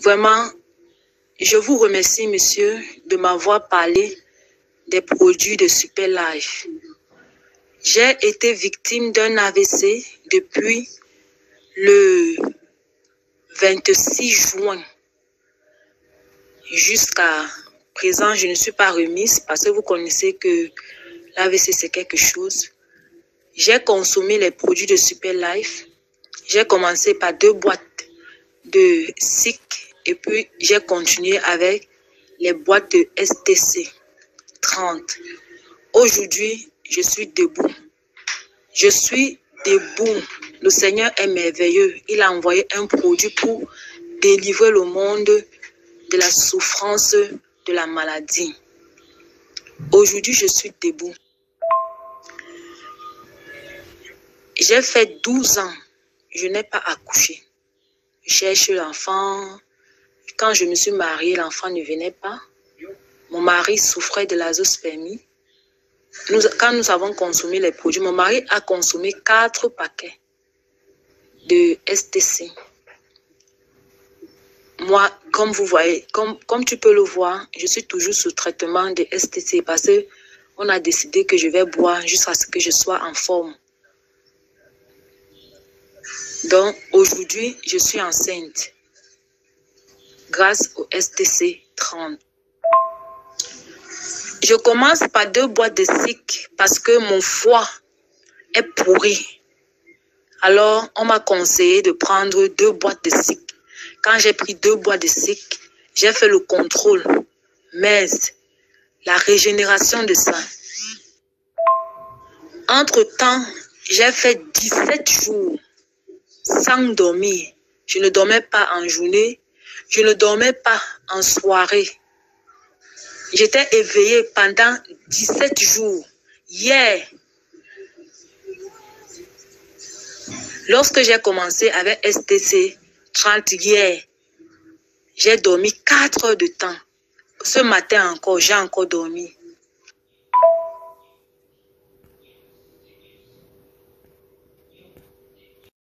Vraiment, je vous remercie, monsieur, de m'avoir parlé des produits de Super Life. J'ai été victime d'un AVC depuis le 26 juin. Jusqu'à présent, je ne suis pas remise parce que vous connaissez que l'AVC, c'est quelque chose. J'ai consommé les produits de Super Life. J'ai commencé par deux boîtes de SIC et puis j'ai continué avec les boîtes de STC 30. Aujourd'hui, je suis debout. Je suis debout. Le Seigneur est merveilleux. Il a envoyé un produit pour délivrer le monde de la souffrance de la maladie. Aujourd'hui, je suis debout. J'ai fait 12 ans. Je n'ai pas accouché. Je cherche l'enfant. Quand je me suis mariée, l'enfant ne venait pas. Mon mari souffrait de l'azospermie. Nous, quand nous avons consommé les produits, mon mari a consommé quatre paquets de STC. Moi, comme vous voyez, comme, comme tu peux le voir, je suis toujours sous traitement de STC parce qu'on a décidé que je vais boire jusqu'à ce que je sois en forme. Donc, aujourd'hui, je suis enceinte grâce au STC 30. Je commence par deux boîtes de SIC parce que mon foie est pourri. Alors, on m'a conseillé de prendre deux boîtes de SIC. Quand j'ai pris deux boîtes de SIC, j'ai fait le contrôle. Mais la régénération de ça. Entre-temps, j'ai fait 17 jours sans dormir. Je ne dormais pas en journée, je ne dormais pas en soirée. J'étais éveillée pendant 17 jours. Hier, lorsque j'ai commencé avec STC 30 hier, j'ai dormi 4 heures de temps. Ce matin encore, j'ai encore dormi.